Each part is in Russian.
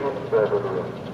tiene que ser.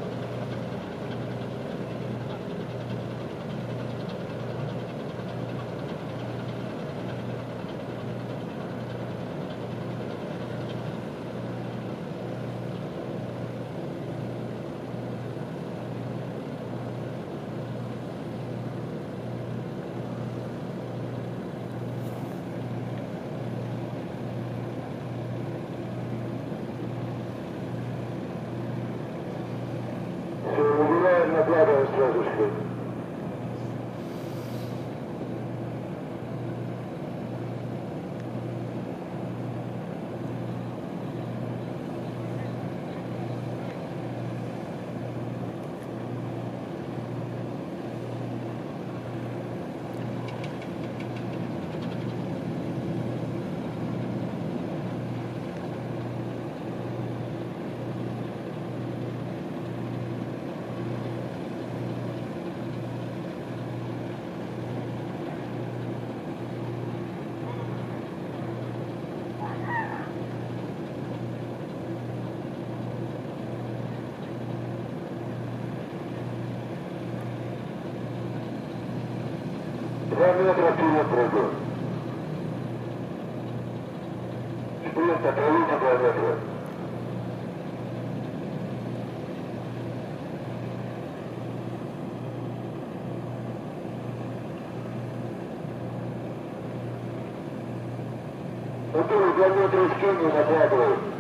Два метра вперед пройдем. Вперед, отравите два метра. Мотор два метра в стену накладываем.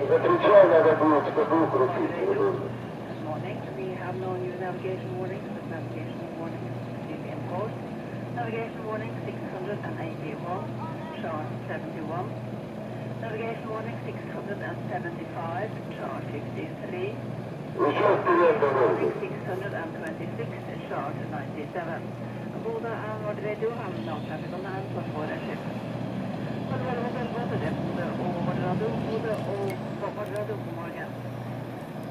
закричал, надо будет скобу крутить. This morning, we have no new navigation warnings, but navigation warning is still in force. Navigation warning 681, chart 71. Navigation warning 675, chart 53. Еще вперед дорогу. 626, chart 97. Båda använde radio hamn och traffic on hand for four ship. Det på morgonen.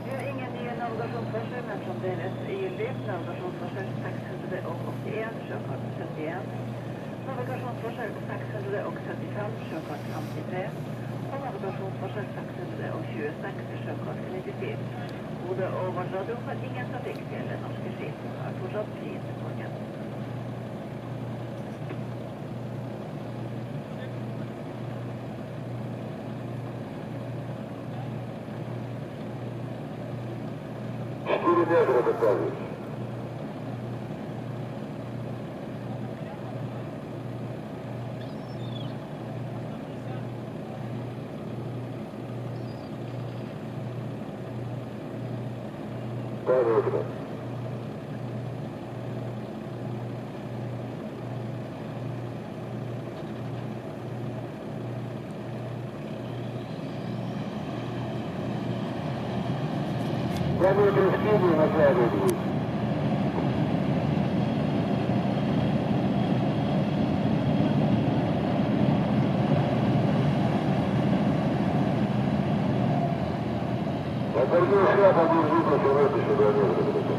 Vi har ingen ny navigationsvarsel, men er gyldig. Navigationsvarsel 681, sjøkart 71. Navigasjonsvarsel 675, sjøkart 53. Og navigasjonsvarsel 626, sjøkart 94. Bodø og Vardø har ingen trafikk til norske skip. Er fortsatt fri til morgen. Четыре метра доставить. Метра в стену накладывают. На корню шляпа держи, но сюда сюда не